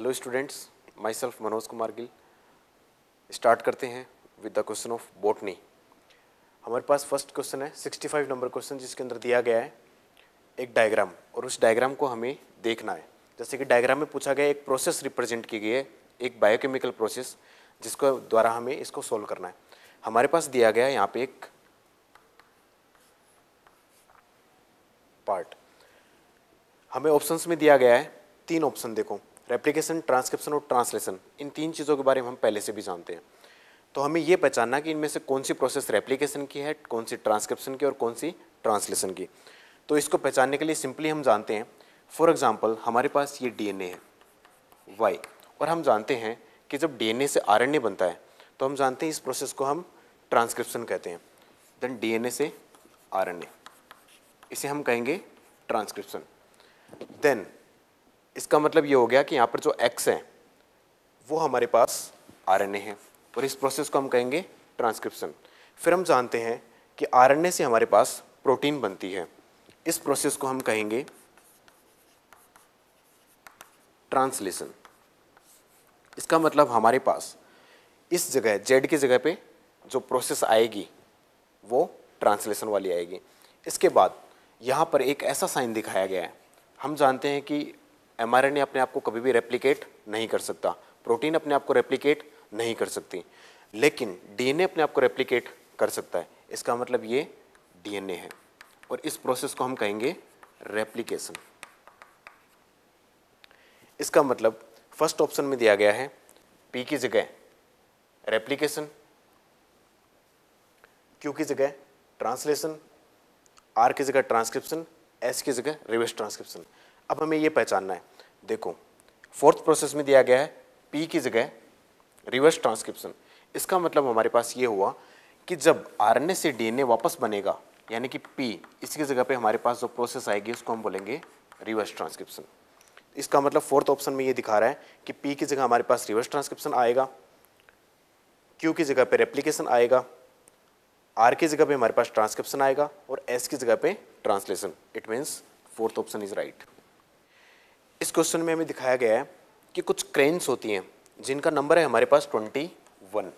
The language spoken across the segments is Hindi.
Hello students myself Manoj Kumar Gill start करते हैं with the question of botany हमारे पास फ़र्स्ट क्वेश्चन है 65 नंबर क्वेश्चन जिसके अंदर दिया गया है, एक डायग्राम और उस डायग्राम को हमें देखना है। जैसे कि डायग्राम में पूछा गया, एक प्रोसेस रिप्रेजेंट की गई है, एक बायोकेमिकल प्रोसेस जिसको द्वारा हमें इसको सोल्व करना है। हमारे पास दिया गया है यहाँ पे एक पार्ट हमें ऑप्शंस में दिया गया है, तीन ऑप्शन देखो। रेप्लिकेशन ट्रांसक्रिप्शन और ट्रांसलेशन इन तीन चीज़ों के बारे में हम पहले से भी जानते हैं। तो हमें ये पहचानना कि इनमें से कौन सी प्रोसेस रेप्लिकेशन की है, कौन सी ट्रांसक्रिप्शन की और कौन सी ट्रांसलेशन की। तो इसको पहचानने के लिए सिंपली हम जानते हैं फॉर एग्ज़ाम्पल हमारे पास ये डी है वाई और हम जानते हैं कि जब डीएनए से आरएनए बनता है तो हम जानते हैं इस प्रोसेस को हम ट्रांसक्रिप्शन कहते हैं। देन डीएनए से आरएनए इसे हम कहेंगे ट्रांसक्रिप्शन देन इसका मतलब ये हो गया कि यहाँ पर जो एक्स है, वो हमारे पास आर एन ए है। और इस प्रोसेस को हम कहेंगे ट्रांसक्रिप्शन फिर हम जानते हैं कि आर एन ए से हमारे पास प्रोटीन बनती है। इस प्रोसेस को हम कहेंगे ट्रांसलेशन इसका मतलब हमारे पास इस जगह जेड की जगह पे जो प्रोसेस आएगी, वो ट्रांसलेशन वाली आएगी। इसके बाद यहाँ पर एक ऐसा साइन दिखाया गया है। हम जानते हैं कि एम अपने आप को कभी भी रेप्लीकेट नहीं कर सकता। प्रोटीन अपने आप को रेप्लिकेट नहीं कर सकती। लेकिन डीएनए अपने आप को रेप्लिकेट कर सकता है। इसका मतलब ये डीएनए है। और इस प्रोसेस को हम कहेंगे रेप्लीकेशन इसका मतलब फ़र्स्ट ऑप्शन में दिया गया है पी की जगह रेप्लीकेशन क्यू की जगह ट्रांसलेशन आर की जगह ट्रांसक्रिप्शन एस की जगह रिवर्स ट्रांसक्रिप्शन अब हमें यह पहचानना है। देखो फोर्थ प्रोसेस में दिया गया है पी की जगह रिवर्स ट्रांसक्रिप्शन इसका मतलब हमारे पास ये हुआ कि जब आरएनए से डीएनए वापस बनेगा, यानी कि पी इसकी जगह पे हमारे पास जो प्रोसेस आएगी, उसको हम बोलेंगे रिवर्स ट्रांसक्रिप्शन इसका मतलब फोर्थ ऑप्शन में ये दिखा रहा है कि पी की जगह हमारे पास रिवर्स ट्रांसक्रिप्शन आएगा क्यू की जगह पे रेप्लीकेशन आएगा आर की जगह पे हमारे पास ट्रांसक्रिप्शन आएगा और एस की जगह पे translation it means fourth option is right इस क्वेश्चन में हमें दिखाया गया है कि कुछ क्रेन्स होती हैं, जिनका नंबर है हमारे पास ट्वेंटी वन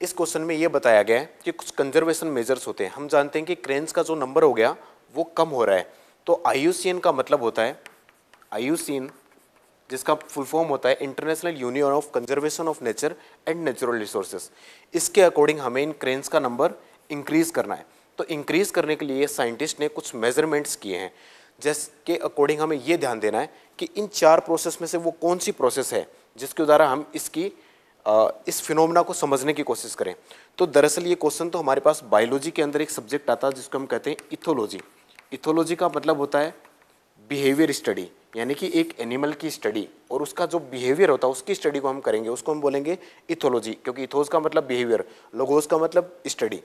इस क्वेश्चन में यह बताया गया है कि कुछ कंजर्वेशन मेजर्स होते हैं। हम जानते हैं कि क्रेन्स का जो नंबर हो गया, वो कम हो रहा है। तो आयुसीएन का मतलब होता है आयुसीन जिसका फुल फॉर्म होता है international union of conservation of nature and natural resources इसके अकॉर्डिंग हमें इन क्रेन्स का नंबर इंक्रीज करना है। तो इंक्रीज करने के लिए साइंटिस्ट ने कुछ मेजरमेंट्स किए हैं। जिसके अकॉर्डिंग हमें ये ध्यान देना है कि इन चार प्रोसेस में से वो कौन सी प्रोसेस है जिसके द्वारा हम इसकी इस फिनोमिना को समझने की कोशिश करें। तो दरअसल ये क्वेश्चन तो हमारे पास बायोलॉजी के अंदर एक सब्जेक्ट आता है जिसको हम कहते हैं इथोलॉजी इथोलॉजी का मतलब होता है बिहेवियर स्टडी यानी कि एक एनिमल की स्टडी और उसका जो बिहेवियर होता है, उसकी स्टडी को हम करेंगे, उसको हम बोलेंगे इथोलॉजी क्योंकि इथोज का मतलब बिहेवियर लोगोज का मतलब स्टडी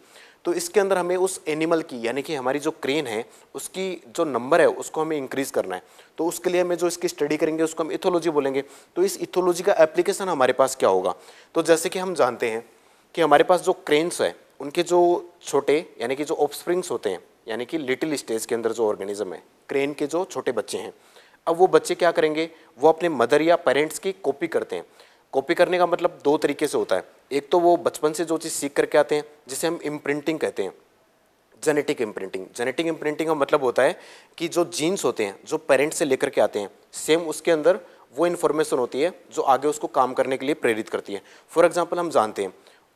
तो इसके अंदर हमें उस एनिमल की, यानी कि हमारी जो क्रेन है, उसकी जो नंबर है, उसको हमें इंक्रीज करना है। तो उसके लिए हमें जो इसकी स्टडी करेंगे, उसको हम इथोलॉजी बोलेंगे। तो इस इथोलॉजी का एप्लीकेशन हमारे पास क्या होगा? तो जैसे कि हम जानते हैं कि हमारे पास जो क्रेन्स है, उनके जो छोटे, यानी कि जो ऑफस्प्रिंग्स होते हैं, यानी कि लिटिल स्टेज के अंदर जो ऑर्गेनिज्म है क्रेन के जो छोटे बच्चे हैं, अब वो बच्चे क्या करेंगे? वो अपने मदर या पेरेंट्स की कॉपी करते हैं। कॉपी करने का मतलब दो तरीके से होता है। एक तो वो बचपन से जो चीज़ सीख करके आते हैं, जिसे हम इम्प्रिंटिंग कहते हैं। जेनेटिक इम्प्रिंटिंग जेनेटिक इम्प्रिंटिंग का मतलब होता है कि जो जीन्स होते हैं, जो पेरेंट्स से लेकर के आते हैं सेम उसके अंदर वो इन्फॉर्मेशन होती है, जो आगे उसको काम करने के लिए प्रेरित करती है। फॉर एग्ज़ाम्पल हम जानते हैं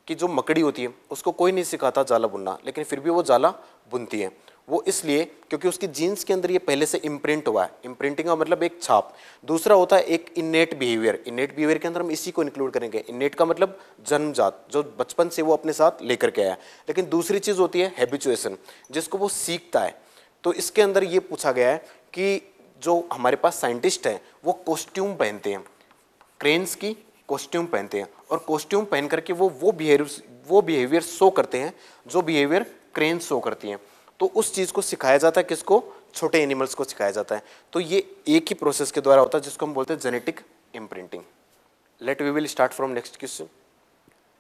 कि जो मकड़ी होती है, उसको कोई नहीं सिखाता जाला बुनना, लेकिन फिर भी वो जाला बुनती है। वो इसलिए क्योंकि उसकी जीन्स के अंदर ये पहले से इम्प्रिंट हुआ है। इम्प्रिंटिंग का मतलब एक छाप। दूसरा होता है एक इन्नेट बिहेवियर इन्नेट बिहेवियर के अंदर हम इसी को इंक्लूड करेंगे। इन्नेट का मतलब जन्मजात, जो बचपन से वो अपने साथ लेकर के आया। लेकिन दूसरी चीज़ होती है हैबिचुएसन जिसको वो सीखता है। तो इसके अंदर ये पूछा गया है कि जो हमारे पास साइंटिस्ट हैं, वो कॉस्ट्यूम पहनते हैं। क्रेन्स की कॉस्ट्यूम पहनते हैं। और कॉस्ट्यूम पहन करके वो वो बिहेवियर वो बिहेवियर शो करते हैं, जो बिहेवियर क्रेन शो करती हैं। तो उस चीज़ को सिखाया जाता है किसको? छोटे एनिमल्स को सिखाया जाता है। तो ये एक ही प्रोसेस के द्वारा होता है, जिसको हम बोलते हैं genetic imprinting let we will start from next question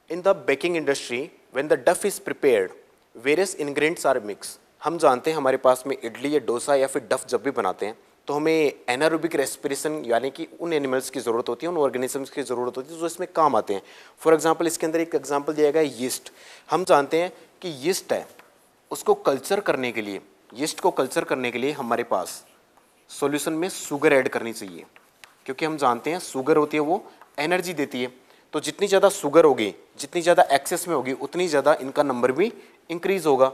in the baking industry when the dough is prepared various ingredients are mix हम जानते हैं हमारे पास में इडली या डोसा या फिर डफ जब भी बनाते हैं तो हमें एनारोबिक रेस्पिरेशन यानी कि उन एनिमल्स की ज़रूरत होती है, उन ऑर्गेनिजम्स की ज़रूरत होती है जो इसमें काम आते हैं। फॉर एग्ज़ाम्पल इसके अंदर एक एग्ज़ाम्पल दिया गया है यीस्ट हम जानते हैं कि यीस्ट है उसको कल्चर करने के लिए यीस्ट को कल्चर करने के लिए हमारे पास सॉल्यूशन में शुगर ऐड करनी चाहिए। क्योंकि हम जानते हैं शुगर होती है वो एनर्जी देती है। तो जितनी ज़्यादा शुगर होगी, जितनी ज़्यादा एक्सेस में होगी, उतनी ज़्यादा इनका नंबर भी इंक्रीज होगा।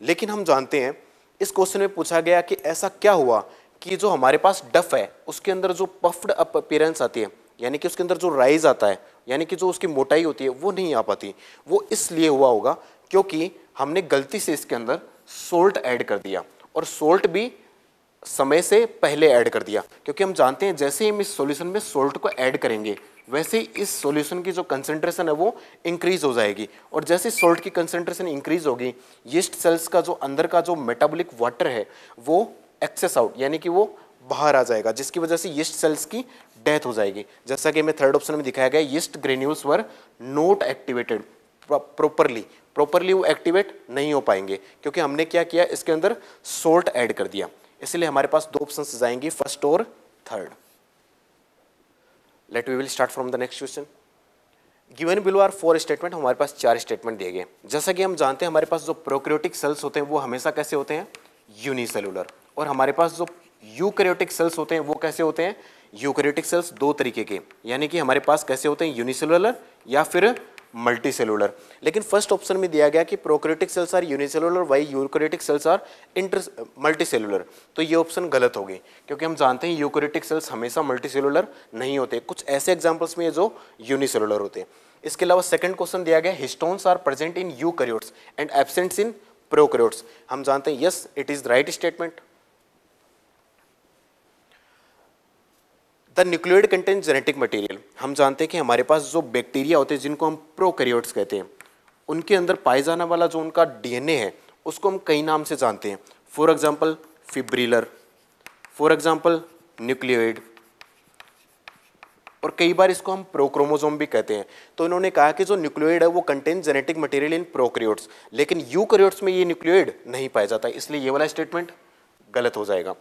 लेकिन हम जानते हैं, इस क्वेश्चन में पूछा गया कि ऐसा क्या हुआ कि जो हमारे पास डफ है, उसके अंदर जो पफ्ड अप अपीयरेंस आती है, यानी कि उसके अंदर जो राइज आता है, यानी कि जो उसकी मोटाई होती है, वो नहीं आ पाती। वो इसलिए हुआ होगा क्योंकि हमने गलती से इसके अंदर सोल्ट ऐड कर दिया और सोल्ट भी समय से पहले ऐड कर दिया। क्योंकि हम जानते हैं जैसे ही हम इस सॉल्यूशन में सोल्ट को ऐड करेंगे, वैसे ही इस सॉल्यूशन की जो कंसेंट्रेशन है वो इंक्रीज हो जाएगी। और जैसे सोल्ट की कंसेंट्रेशन इंक्रीज होगी यीस्ट सेल्स का जो अंदर का जो मेटाबॉलिक वाटर है, वो एक्सेस आउट यानी कि वो बाहर आ जाएगा, जिसकी वजह से यीस्ट सेल्स की डेथ हो जाएगी। जैसा कि हमें थर्ड ऑप्शन में दिखाया गया yeast granules were not activated properly properly वो एक्टिवेट नहीं हो पाएँगे। क्योंकि हमने क्या किया, इसके अंदर सोल्ट ऐड कर दिया। इसलिए हमारे पास दो ऑप्शन जाएँगे फ़र्स्ट और third let we will start from the next question given below are four statement हमारे पास चार स्टेटमेंट दिए गए। जैसा कि हम जानते हैं, हमारे पास जो प्रोक्रियोटिक सेल्स होते हैं, वो हमेशा कैसे होते हैं? यूनिसेलुलर और हमारे पास जो यूकैरियोटिक सेल्स होते हैं, वो कैसे होते हैं? यूकैरियोटिक सेल्स दो तरीके के। यानी कि हमारे पास कैसे होते हैं? यूनिसेलुलर या फिर मल्टी सेलुलर लेकिन फ़र्स्ट ऑप्शन में दिया गया कि prokaryotic cells are unicellular while eukaryotic cells are inter multicellular तो ये ऑप्शन गलत होगी क्योंकि हम जानते हैं यूक्रेटिक सेल्स हमेशा मल्टी सेलुलर नहीं होते। कुछ ऐसे एग्जाम्पल्स में जो यूनिसेलुलर होते इसके अलावा सेकंड क्वेश्चन दिया गया histones are present in eukaryotes and absents in prokaryotes हम जानते हैं yes it is right statement the nucleoid content genetic material हम जानते हैं कि हमारे पास जो बैक्टीरिया होते हैं, जिनको हम प्रोकैरियोट्स कहते हैं, उनके अंदर पाए जाने वाला जो उनका डीएनए है, उसको हम कई नाम से जानते हैं। For example fibrillar for example nucleoid और कई बार इसको हम प्रोक्रोमोजोम भी कहते हैं। तो इन्होंने कहा कि जो न्यूक्लियोइड है, वो contain genetic material in prokaryotes लेकिन यूकैरियोट्स में ये न्यूक्लियोइड नहीं पाया जाता, इसलिए ये वाला स्टेटमेंट गलत हो जाएगा।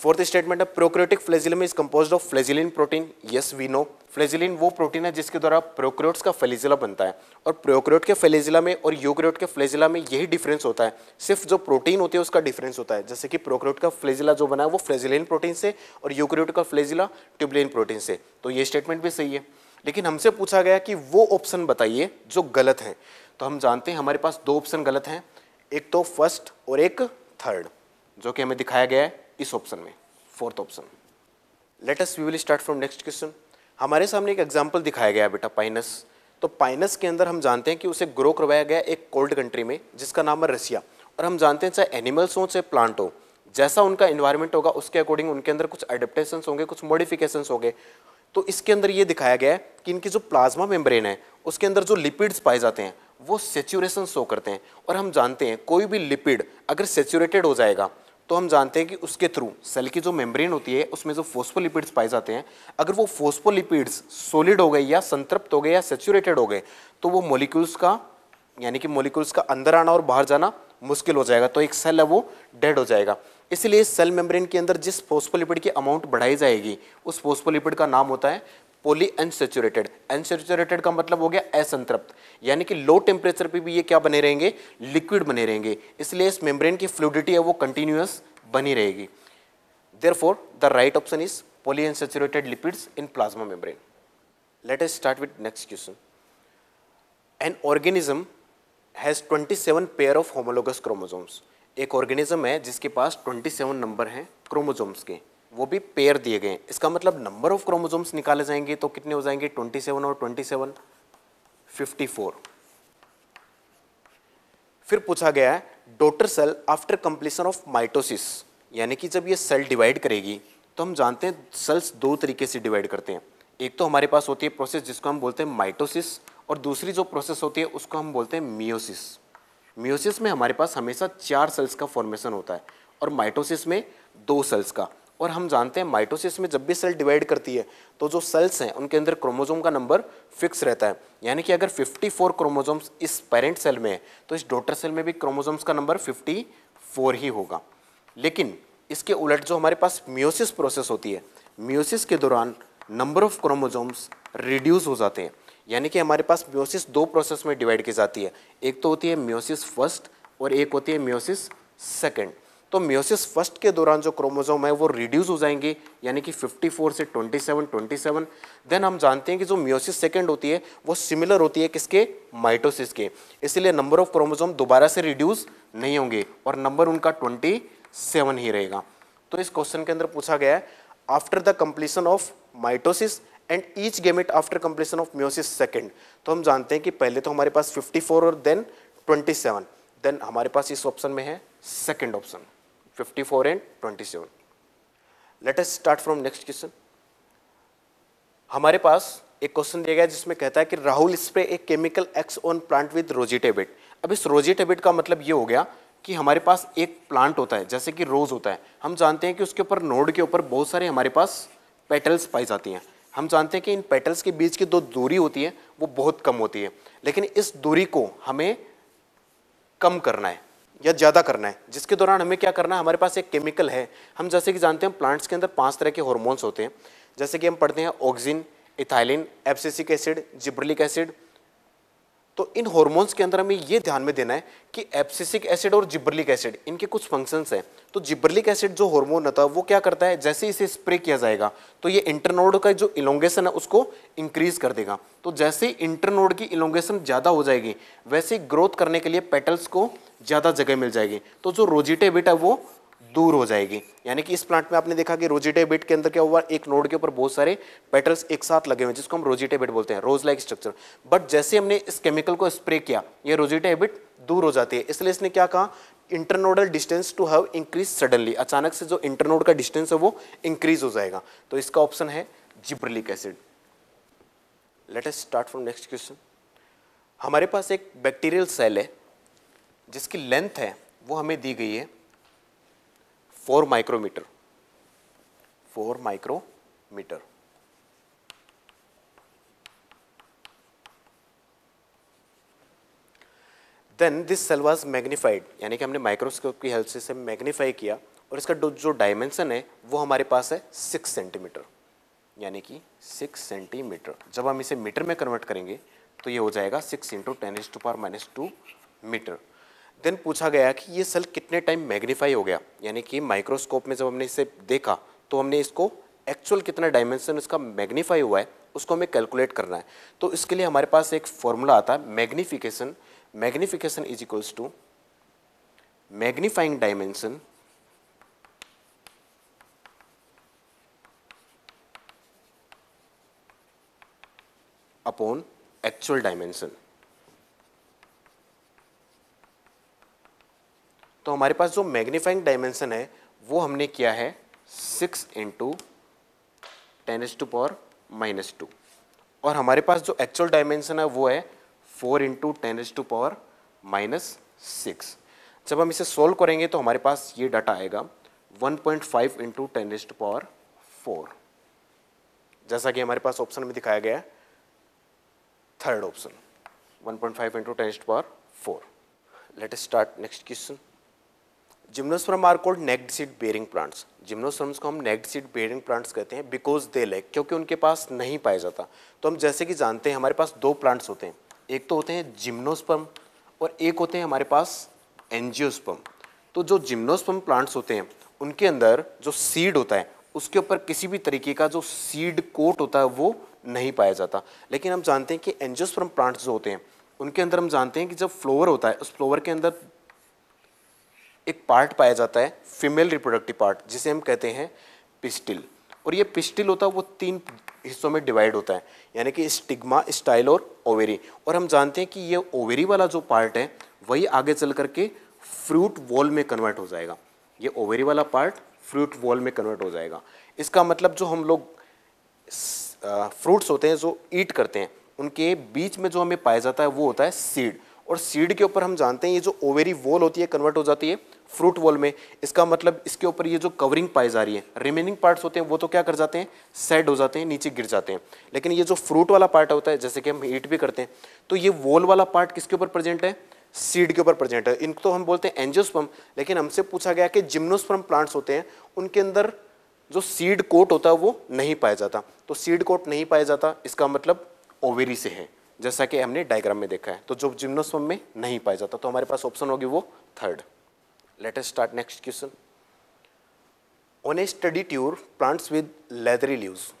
फोर्थ स्टेटमेंट है prokaryotic flagellum is composed of flagellin protein yes we know flagellin वो प्रोटीन है जिसके द्वारा प्रोक्रियोट्स का फ्लेजिला बनता है। और प्रोक्रियोट के फ्लेजिला में और यूक्रियोट के फ्लेजिला में यही डिफरेंस होता है। सिर्फ़ जो प्रोटीन होती है, उसका डिफरेंस होता है। जैसे कि प्रोक्रियोट का फ्लेजिला जो बना है, वो फ्लेजिलिन प्रोटीन से और यूक्रियोट का फ्लेजिला ट्यूबलिन प्रोटीन से। तो ये स्टेटमेंट भी सही है। लेकिन हमसे पूछा गया कि वो ऑप्शन बताइए जो गलत है। तो हम जानते हैं, हमारे पास दो ऑप्शन गलत हैं। एक तो फ़र्स्ट और एक थर्ड जो कि हमें दिखाया गया है। इस ऑप्शन में fourth option let us we will start from next question हमारे सामने एक एग्ज़ाम्पल दिखाया गया बेटा पाइनस तो पाइनस के अंदर हम जानते हैं कि उसे ग्रो करवाया गया एक कोल्ड कंट्री में, जिसका नाम है रसिया। और हम जानते हैं, चाहे एनिमल्स हो, चाहे प्लांट हो, जैसा उनका इन्वायरमेंट होगा, उसके अकॉर्डिंग उनके अंदर कुछ एडेप्टेशन होंगे, कुछ मॉडिफिकेशन होंगे। तो इसके अंदर ये दिखाया गया है कि इनकी जो प्लाज्मा मेम्ब्रेन है, उसके अंदर जो लिपिड्स पाए जाते हैं, वो सेचुरेशन शो करते हैं। और हम जानते हैं, कोई भी लिपिड अगर सेचुरेटेड हो जाएगा तो हम जानते हैं कि उसके थ्रू सेल की जो मेम्ब्रेन होती है, उसमें जो फोस्फोलिपिड्स पाए जाते हैं, अगर वो फोस्फोलिपिड्स सॉलिड हो गए या संतृप्त हो गए या सेचुरेटेड हो गए तो वो मोलिक्यूल्स का, यानी कि मोलिक्यूल्स का अंदर आना और बाहर जाना मुश्किल हो जाएगा तो एक सेल है वो डेड हो जाएगा। इसलिए सेल मेम्ब्रेन के अंदर जिस फोस्फोलिपिड की अमाउंट बढ़ाई जाएगी, उस फोस्फोलिपिड का नाम होता है पोली अनसेचुरेटेड अनसेचुरेटेड का मतलब हो गया असंतृप्त, यानी कि लो टेम्परेचर पे भी ये क्या बने रहेंगे? लिक्विड बने रहेंगे। इसलिए इस मेम्ब्रेन की फ्लूडिटी है वो कंटिन्यूस बनी रहेगी। Therefore the right option is polyunsaturated lipids in plasma membrane let us start with next question an organism has 27 pair of homologous chromosomes एक ऑर्गेनिज्म है जिसके पास 27 नंबर हैं क्रोमोजोम्स के। वो भी पेयर दिए गए इसका मतलब नंबर ऑफ़ क्रोमोजोम्स निकाले जाएँगे तो कितने हो जाएँगे? 27 और 27 54 फिर पूछा गया है daughter cell after completion of mitosis यानी कि जब ये सेल डिवाइड करेगी तो हम जानते हैं सेल्स दो तरीके से डिवाइड करते हैं। एक तो हमारे पास होती है प्रोसेस जिसको हम बोलते हैं माइटोसिस और दूसरी जो प्रोसेस होती है उसको हम बोलते हैं मियोसिस मियोसिस में हमारे पास हमेशा चार सेल्स का फॉर्मेशन होता है, और माइटोसिस में दो सेल्स का। और हम जानते हैं माइटोसिस में जब भी सेल डिवाइड करती है तो जो सेल्स हैं, उनके अंदर क्रोमोजोम का नंबर फिक्स रहता है। यानी कि अगर 54 क्रोमोजोम्स इस पेरेंट सेल में है तो इस डॉटर सेल में भी क्रोमोजोम्स का नंबर 54 ही होगा। लेकिन इसके उलट जो हमारे पास म्योसिस प्रोसेस होती है म्योसिस के दौरान नंबर ऑफ़ क्रोमोजोम्स रिड्यूस हो जाते हैं। यानी कि हमारे पास म्योसिस दो प्रोसेस में डिवाइड की जाती है। एक तो होती है म्योसिस फ़र्स्ट और एक होती है म्योसिस सेकेंड तो म्योसिस फ़र्स्ट के दौरान जो क्रोमोजोम है, वो रिड्यूस हो जाएँगे, यानी कि 54 से 27 27 देन हम जानते हैं कि जो म्योसिस सेकेंड होती है, वो सिमिलर होती है किसके? माइटोसिस के। इसलिए नंबर ऑफ़ क्रोमोजोम दोबारा से रिड्यूस नहीं होंगे और नंबर उनका 27 ही रहेगा। तो इस क्वेश्चन के अंदर पूछा गया है after the completion of mitosis and each gamete after completion of meiosis second तो हम जानते हैं कि पहले तो हमारे पास 54 और देन 27 देन हमारे पास इस ऑप्शन में है second option 54 and 27 let us start from next question. हमारे पास एक क्वेश्चन दिया गया जिसमें कहता है कि राहुल स्प्रे एक chemical X on plant with rosette habit अब इस रोजिटेबिट का मतलब ये हो गया कि हमारे पास एक प्लांट होता है, जैसे कि रोज होता है। हम जानते हैं कि उसके ऊपर नोड के ऊपर बहुत सारे हमारे पास पेटल्स पाई जाती हैं। हम जानते हैं कि इन पेटल्स के बीच की दो दूरी होती है, वो बहुत कम होती है। लेकिन इस दूरी को हमें कम करना है। या ज़्यादा करना है। जिसके दौरान हमें क्या करना है, हमारे पास एक केमिकल है। हम जैसे कि जानते हैं प्लांट्स के अंदर पाँच तरह के हॉर्मोन्स होते हैं। जैसे कि हम पढ़ते हैं auxin ethylene abscisic acid gibberellic acid तो इन हॉर्मोन्स के अंदर हमें ये ध्यान में देना है कि एप्सिसिक एसिड और जिब्रलिक एसिड इनके कुछ फ़ंक्शंस हैं। तो जिब्रलिक एसिड जो हार्मोन होता है वो क्या करता है? जैसे इसे स्प्रे किया जाएगा तो ये इंटरनोड का जो इलोंगेशन है, उसको इंक्रीज कर देगा। तो जैसे ही इंटरनोड की इलोंगेशन ज़्यादा हो जाएगी, वैसे ग्रोथ करने के लिए पेटल्स को ज़्यादा जगह मिल जाएगी। तो जो रोजिटेबिट है, वो दूर हो जाएगी। यानी कि इस प्लांट में आपने देखा कि रोजिटे बिट के अंदर क्या हुआ? एक नोड के ऊपर बहुत सारे पेटल्स एक साथ लगे हुए जिसको हम रोजिटे बिट बोलते हैं रोज लाइक स्ट्रक्चर बट जैसे हमने इस केमिकल को स्प्रे किया, ये रोजिटे बिट दूर हो जाती है। इसलिए इसने क्या कहा? Internodal distance to have increase suddenly अचानक से जो इंटरनोड का डिस्टेंस है, वो इंक्रीज हो जाएगा। तो इसका ऑप्शन है gibberellic acid let us start from next question हमारे पास एक बैक्टीरियल सेल है, जिसकी लेंथ है, वो हमें दी गई है four micrometre four micrometre. Then this cell was magnified यानी कि हमने माइक्रोस्कोप की हेल्प से इसे मैग्नीफाई किया, और इसका जो डायमेंशन है, वो हमारे पास है सिक्स सेंटीमीटर यानी कि सिक्स सेंटीमीटर जब हम इसे मीटर में कन्वर्ट करेंगे तो ये हो जाएगा six into ten is to power minus two metre then पूछा गया कि ये सेल कितने टाइम मैग्नीफाई हो गया? यानी कि माइक्रोस्कोप में जब हमने इसे देखा तो हमने इसको एक्चुअल कितना डायमेंशन इसका मैग्नीफाई हुआ है, उसको हमें कैलकुलेट करना है। तो इसके लिए हमारे पास एक फॉर्मूला आता है magnification magnification is equals to magnifying dimension upon actual dimension तो हमारे पास जो मैग्नीफाइंग डायमेंशन है, वो हमने किया है six into ten s to power minus two और हमारे पास जो एक्चुअल डायमेंशन है, वो है four into ten s to power minus six जब हम इसे सोल्व करेंगे तो हमारे पास ये डाटा आएगा one point five into ten s to power four जैसा कि हमारे पास ऑप्शन में दिखाया गया है third option one point five into ten s to power four let start next question gymnosperm are called naked seed bearing plants gymnosperms को हम नेक्ड सीड बेरिंग प्लांट्स कहते हैं बिकॉज़ दे लेक क्योंकि उनके पास नहीं पाया जाता। तो हम जैसे कि जानते हैं, हमारे पास दो प्लांट्स होते हैं। एक तो होते हैं जिम्नोस्पर्म और एक होते हैं हमारे पास एनजियोस्पर्म तो जो जिम्नोस्पर्म प्लांट्स होते हैं, उनके अंदर जो सीड होता है, उसके ऊपर किसी भी तरीके का जो सीड कोट होता है, वो नहीं पाया जाता। लेकिन हम जानते हैं कि एंजियोस्पर्म प्लांट्स जो होते हैं, उनके अंदर हम जानते हैं कि जब फ्लोवर होता है, उस फ्लोवर के अंदर एक पार्ट पाया जाता है फीमेल रिप्रोडक्टिव पार्ट जिसे हम कहते हैं पिस्टिल और ये पिस्टिल होता है, वो तीन हिस्सों में डिवाइड होता है, यानी कि स्टिग्मा स्टाइल और ओवेरी और हम जानते हैं कि ये ओवेरी वाला जो पार्ट है, वही आगे चल करके फ्रूट वॉल में कन्वर्ट हो जाएगा. ये ओवेरी वाला पार्ट फ्रूट वॉल में कन्वर्ट हो जाएगा. इसका मतलब जो हम लोग फ्रूट्स होते हैं, जो ईट करते हैं, उनके बीच में जो हमें पाया जाता है, वो होता है सीड और सीड के ऊपर हम जानते हैं ये जो ओवेरी वॉल होती है कन्वर्ट हो जाती है फ्रूट वॉल में, इसका मतलब इसके ऊपर ये जो कवरिंग पाई जा रही है रिमेनिंग पार्ट्स होते हैं, वो तो क्या कर जाते हैं सेड हो जाते हैं, नीचे गिर जाते हैं। लेकिन ये जो फ्रूट वाला पार्ट होता है, जैसे कि हम हीट भी करते हैं तो ये वॉल वाला पार्ट किसके ऊपर प्रेजेंट है? सीड के ऊपर प्रेजेंट है। इनको तो हम बोलते हैं एंजियोस्पर्म लेकिन हमसे पूछा गया कि जिम्नोस्पर्म प्लांट्स होते हैं, उनके अंदर जो सीड कोट होता है, वो नहीं पाया जाता। तो सीड कोट नहीं पाया जाता, इसका मतलब ओवेरी से है। जैसा कि हमने डायग्राम में देखा है तो जो जिम्नोस्पर्म में नहीं पाया जाता तो हमारे पास ऑप्शन होगी वो third let us start next question on a study tour plants with leathery leaves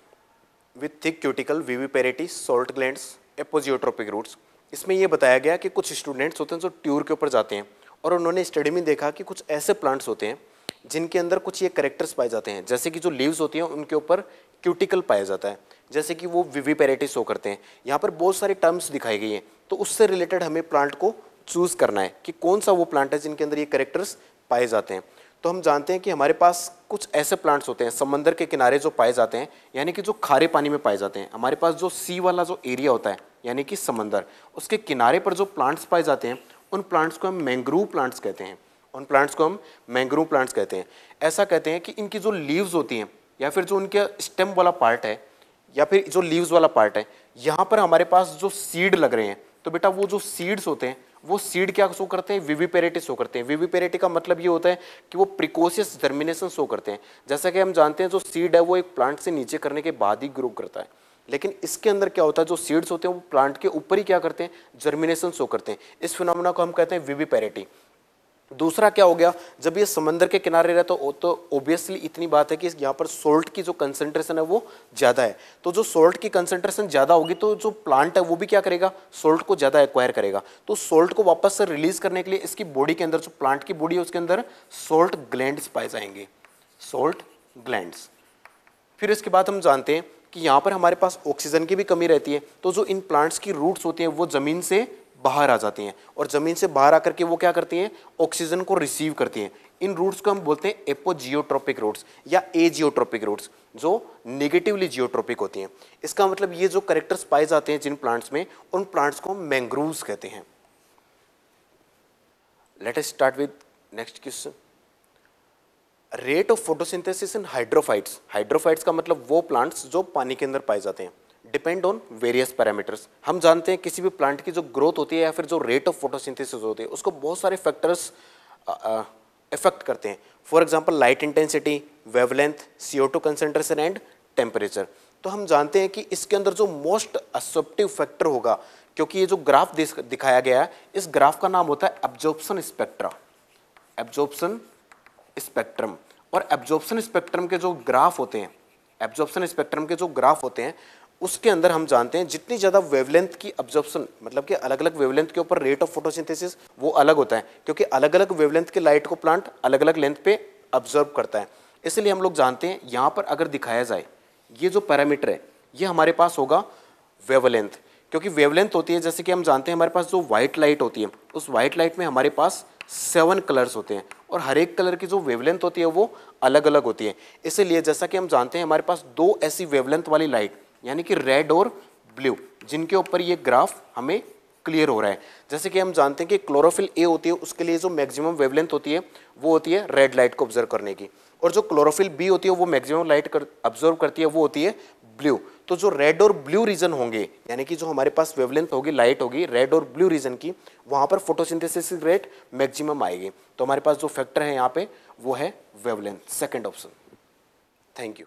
with thick cuticle viviparity salt glands apogeotropic roots इसमें यह बताया गया कि कुछ स्टूडेंट्स होते हैं जो ट्यूर के ऊपर जाते हैं, और उन्होंने स्टडी में देखा कि कुछ ऐसे प्लांट्स होते हैं जिनके अंदर कुछ ये करेक्टर्स पाए जाते हैं। जैसे कि जो लीव्स होती हैं, उनके ऊपर क्यूटिकल पाया जाता है। जैसे कि वो विविपेरिटी शो करते हैं। यहाँ पर बहुत सारे टर्म्स दिखाई गई हैं। तो उससे रिलेटेड हमें प्लांट को चूज़ करना है कि कौन सा वो प्लांट है जिनके अंदर ये करेक्टर्स पाए जाते हैं। तो हम जानते हैं कि हमारे पास कुछ ऐसे प्लांट्स होते हैं, समंदर के किनारे जो पाए जाते हैं, यानी कि जो खारे पानी में पाए जाते हैं। हमारे पास जो सी वाला जो एरिया होता है, यानी कि समंदर, उसके किनारे पर जो प्लांट्स पाए जाते हैं, उन प्लांट्स को हम मैंग्रूव प्लांट्स कहते हैं। उन प्लांट्स को हम मैंग्रूव प्लांट्स कहते हैं। ऐसा कहते हैं कि इनकी जो लीव्स होती हैं, या फिर जो उनके स्टेम वाला पार्ट है, या फिर जो लीव्स वाला पार्ट है, यहाँ पर हमारे पास जो सीड लग रहे हैं तो बेटा वो जो सीड्स होते हैं, वो सीड क्या शो करते हैं? विविपेरेटी शो करते हैं। विविपेरेटी का मतलब ये होता है कि वो प्रिकोसियस जर्मिनेशन शो करते हैं। जैसा कि हम जानते हैं, जो सीड है, वो एक प्लांट से नीचे करने के बाद ही ग्रो करता है। लेकिन इसके अंदर क्या होता है? जो सीड्स होते हैं, वो प्लांट के ऊपर ही क्या करते हैं? जर्मिनेशन शो करते हैं। इस फिनोमिना को हम कहते हैं विविपेरिटी दूसरा क्या हो गया? जब ये समंदर के किनारे रहता तो, तो ओबियसली इतनी बात है कि यहाँ पर सोल्ट की जो कंसेंट्रेशन है वो ज़्यादा है। तो जो सोल्ट की कंसेंट्रेशन ज़्यादा होगी तो जो प्लांट है वो भी क्या करेगा? सोल्ट को ज़्यादा एक्वायर करेगा। तो सोल्ट को वापस से रिलीज़ करने के लिए इसकी बॉडी के अंदर जो प्लांट की बॉडी है उसके अंदर सोल्ट ग्लैंड पाए जाएँगे। सोल्ट ग्लैंड फिर इसके बाद हम जानते हैं कि यहाँ पर हमारे पास ऑक्सीजन की भी कमी रहती है। तो जो इन प्लांट्स की रूट्स होती हैं वो ज़मीन से बाहर आ जाती हैं और ज़मीन से बाहर आकर के वो क्या करती हैं? ऑक्सीजन को रिसीव करती हैं। इन रूट्स को हम बोलते हैं एपोजियोट्रोपिक रूट्स या ए एजियोट्रोपिक रूट्स जो नेगेटिवली जियोट्रोपिक होती हैं। इसका मतलब ये जो करेक्टर्स पाए जाते हैं जिन प्लांट्स में, उन प्लांट्स को हम मैंग्रूव्स कहते हैं। Let us start with next question rate of photosynthesis in hydrophytes hydrophytes का मतलब वो प्लांट्स जो पानी के अंदर पाए जाते हैं। डिपेंड ऑन वेरियस पैरामीटर्स हम जानते हैं किसी भी प्लांट की जो ग्रोथ होती है या फिर जो रेट ऑफ़ फोटोसिंथेसिस होती है, उसको बहुत सारे फैक्टर्स इफ़ेक्ट करते हैं। For example light intensity wavelength C two concentration and temperature तो हम जानते हैं कि इसके अंदर जो मोस्ट एब्जॉर्प्टिव फैक्टर होगा, क्योंकि ये जो ग्राफ दिखाया गया है, इस ग्राफ का नाम होता है एब्जॉर्प्शन स्पेक्ट्रा एब्जॉर्प्शन स्पेक्ट्रम और एब्जॉर्प्शन स्पेक्ट्रम के जो ग्राफ होते हैं एब्जॉर्प्शन स्पेक्ट्रम के जो ग्राफ होते हैं उसके अंदर हम जानते हैं जितनी ज़्यादा वेवलेंथ की ऑब्जॉर्प्शन मतलब कि अलग अलग वेवलेंथ के ऊपर रेट ऑफ़ फोटोसिंथेसिस वो अलग होता है, क्योंकि अलग अलग वेवलेंथ के लाइट को प्लांट अलग अलग लेंथ पे ऑब्ज़र्व करता है। इसलिए हम लोग जानते हैं यहाँ पर अगर दिखाया जाए, ये जो पैरामीटर है, ये हमारे पास होगा वेवलेंथ क्योंकि वेवलेंथ होती है, जैसे कि हम जानते हैं हमारे पास जो व्हाइट लाइट होती है, उस व्हाइट लाइट में हमारे पास सेवन कलर्स होते हैं और हर एक कलर की जो वेवलेंथ होती है वो अलग अलग होती है। इसीलिए जैसा कि हम जानते हैं हमारे पास दो ऐसी वेवलेंथ वाली लाइट यानी कि रेड और ब्लू, जिनके ऊपर ये ग्राफ हमें क्लियर हो रहा है। जैसे कि हम जानते हैं कि क्लोरोफिल ए होती है, उसके लिए जो मैक्सिमम वेवलेंथ होती है, वो होती है रेड लाइट को ऑब्ज़र्व करने की। और जो क्लोरोफिल बी होती है, वो मैक्सिमम लाइट कर ऑब्ज़र्व करती है, वो होती है ब्लू। तो जो रेड और ब्लू रीजन होंगे, यानी कि जो हमारे पास वेवलेंथ होगी, लाइट होगी, रेड और ब्लू रीजन की, वहाँ पर फोटोसिंथेसिस रेट मैक्सिमम आएगी। तो हमारे पास जो फैक्टर है यहाँ पे, वो है wavelength. Second option. Thank you.